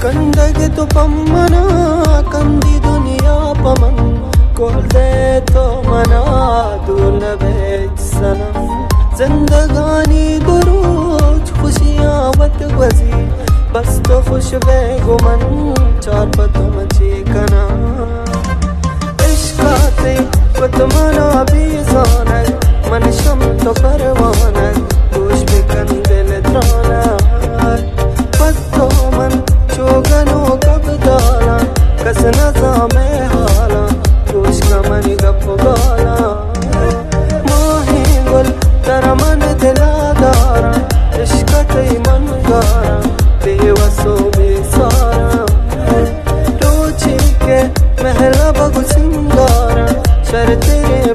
तो पमना कंदी दुनिया पमन। कोल दे तो मना, दूल बेच सनम जिंदगानी दुरूज खुशियाँ वत वजी। बस तो खुश बे गुमन, चार पतों मची कना। इश्काते वत कस नजा में हाला दोष का मन गप गाला। माही गुल, तेरा मन दिला दारा, इश्क तई मन गारा, बेवसो सारा रोची के महला बगु सिंगारा, शर तेरी